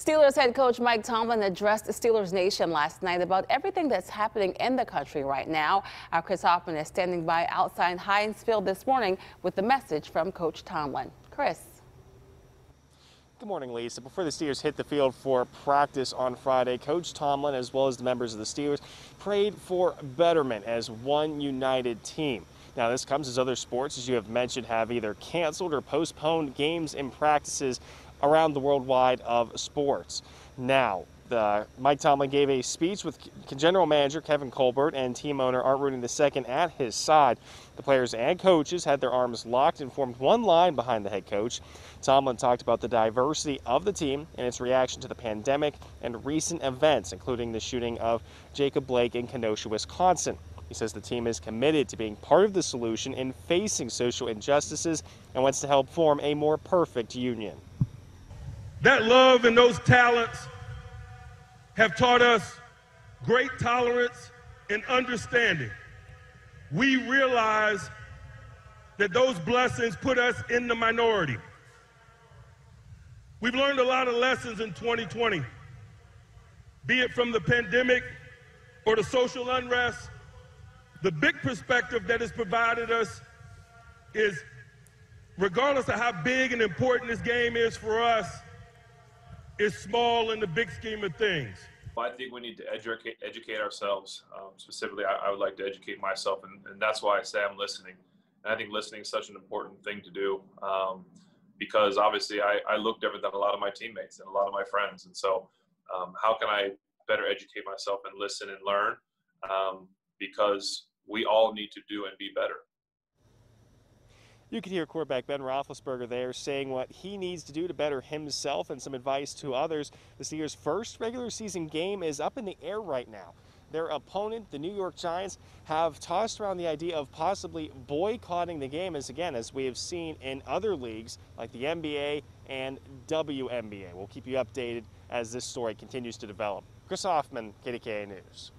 Steelers head coach Mike Tomlin addressed the Steelers Nation last night about everything that's happening in the country right now. Our Chris Hoffman is standing by outside Heinz Field this morning with the message from Coach Tomlin. Chris. Good morning, Lisa. Before the Steelers hit the field for practice on Friday, Coach Tomlin, as well as the members of the Steelers, prayed for betterment as one united team. Now, this comes as other sports, as you have mentioned, have either canceled or postponed games and practices around the worldwide of sports. Now, Mike Tomlin gave a speech with general manager Kevin Colbert and team owner Art Rooney II at his side. The players and coaches had their arms locked and formed one line behind the head coach. Tomlin talked about the diversity of the team and its reaction to the pandemic and recent events, including the shooting of Jacob Blake in Kenosha, Wisconsin. He says the team is committed to being part of the solution in facing social injustices and wants to help form a more perfect union. That love and those talents have taught us great tolerance and understanding. We realize that those blessings put us in the minority. We've learned a lot of lessons in 2020, be it from the pandemic or the social unrest. The big perspective that has provided us is regardless of how big and important this game is for us, is small in the big scheme of things. I think we need to educate educate ourselves. Um, specifically, I, I, would like to educate myself, and, and, that's why I say I'm listening. And I think listening is such an important thing to do um, because obviously I, I, look different than a lot of my teammates and a lot of my friends. And so, um, how can I better educate myself and listen and learn? Um, because we all need to do and be better. You could hear quarterback Ben Roethlisberger there saying what he needs to do to better himself and some advice to others. The Steelers' first regular season game is up in the air right now. Their opponent, the New York Giants, have tossed around the idea of possibly boycotting the game, as again, as we have seen in other leagues like the NBA and WNBA. We'll keep you updated as this story continues to develop. Chris Hoffman, KDKA News.